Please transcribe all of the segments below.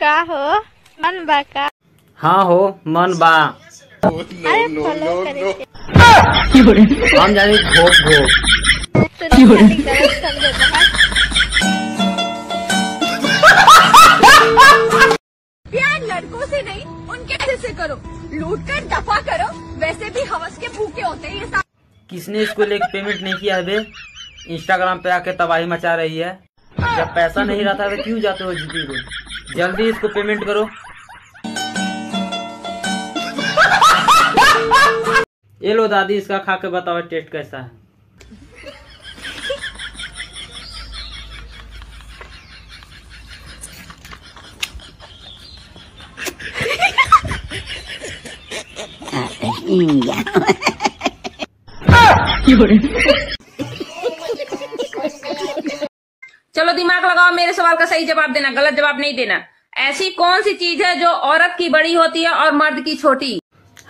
का हो? मन बा का? हाँ हो मन बा। अरे फॉलो करे हम जानी देता है प्यार लड़कों से नहीं उनके से करो। लूट कर दफ़ा करो। वैसे भी हवस के भूखे होते हैं ये सब। किसने इसको लेके पेमेंट नहीं किया है बे? इंस्टाग्राम पे आके तबाही मचा रही है। जब पैसा नहीं रहता तो क्यों जाते हो जीपी को जल्दी इसको पेमेंट करो। ये लो दादी इसका खा के बताओ टेस्ट कैसा है? चलो दिमाग लगाओ मेरे सवाल का सही जवाब देना गलत जवाब नहीं देना। ऐसी कौन सी चीज़ है जो औरत की बड़ी होती है और मर्द की छोटी?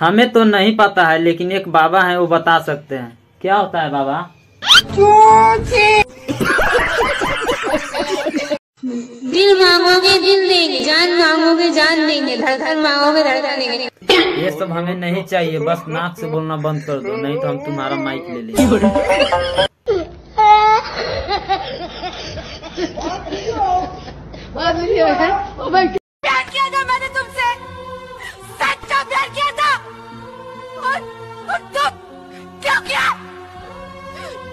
हमें तो नहीं पता है लेकिन एक बाबा है वो बता सकते हैं। क्या होता है बाबा? दिल मांगोगे दिल देंगे जान मांगोगे जान देंगे धड़कन मांगोगे धड़कन देंगे। ये सब हमें नहीं चाहिए बस नाक से बोलना बंद कर दो नहीं तो हम तुम्हारा माइक ले लेंगे। प्यार किया था मैंने तुमसे। सच्चा प्यार किया था। और, और तुम क्यों किया?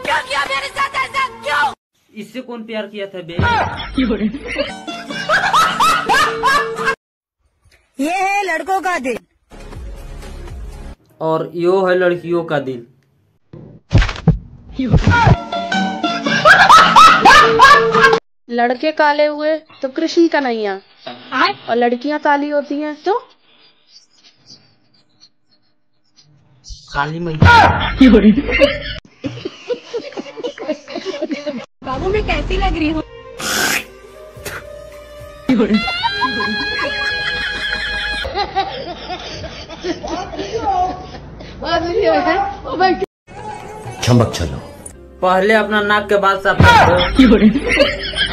क्यों किया मेरे साथ ऐसा? क्यों? इससे कौन प्यार किया था बे? ये है लड़कों का दिल। और यो है लड़कियों का दिल। लड़के काले हुए तो कृष्ण कन्हैया। और लड़कियाँ काली होती हैं तो? काली मैया बाबू मैं कैसी लग रही हूँ? चमक चलो। पहले अपना नाक के बाल साफ़ कर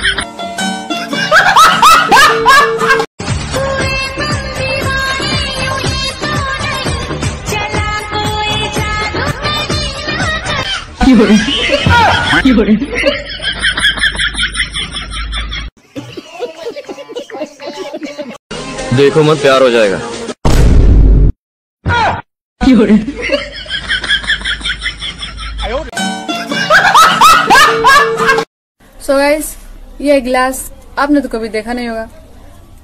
देखो मत प्यार हो जाएगा। सो गाइस ये गिलास आपने तो कभी देखा नहीं होगा।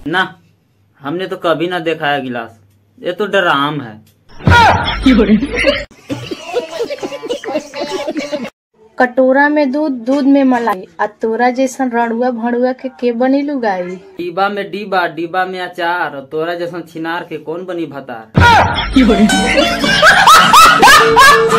ना हमने तो कभी ना देखा है गिलास ये तो डराम है। कटोरा में दूध दूध में मलाई। आ तोरा जैसा रड़ुआ भड़ुआ के के बनी लुगाई डिब्बा में डिब्बा डिब्बा में अचार। और तोरा जैसा छिनार के कौन बनी भतार?